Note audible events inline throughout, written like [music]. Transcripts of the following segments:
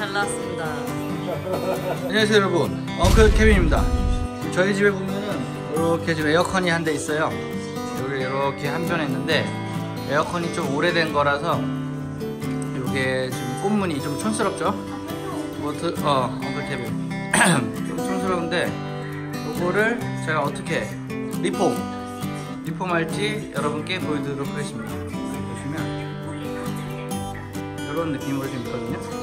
잘 나왔습니다. 안녕하세요 여러분. 엉클 케빈입니다. 저희 집에 보면은 이렇게 지금 에어컨이 한 대 있어요. 여기 이렇게 한 변에 있는데 에어컨이 좀 오래된 거라서 이게 지금 꽃무늬 좀 촌스럽죠? 뭐트, 어 엉클 케빈. [clears throat] 좀 촌스러운데 요거를 제가 어떻게 리폼 리폼할지 여러분께 보여드리도록 하겠습니다. 보시면 이런 느낌으로 좀 있거든요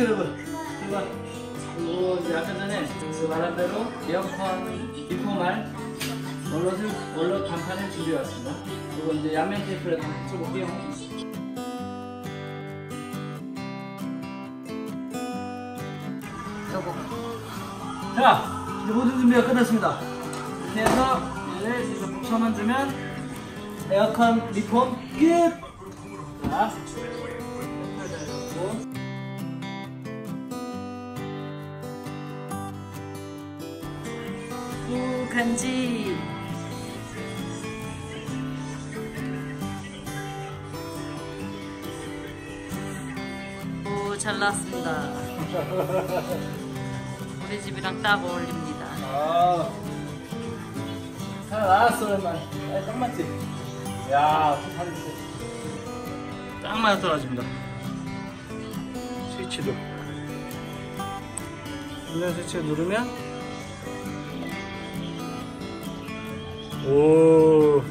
이렇게 여러분 이거 이제 아까 전에 그 말한 대로 에어컨 리폼할 원로를 원로 단판을 준비해 왔습니다. 이거 이제 양면 테이프를 한번 붙여볼게요. 자 이제 모든 준비가 끝났습니다. 이렇게 해서 이제 이거 붙여만 주면 에어컨 리폼 끝. 자. 우 간지. 오, 잘 나왔습니다. [laughs] 우리 집이랑 딱 어울립니다. 아, 하나 나왔어 오랜만에. 아, 딱 맞지? 야, 잘 됐어. 딱 맞아 떨어집니다. 스위치도. 누르면 스위치를 누르면 오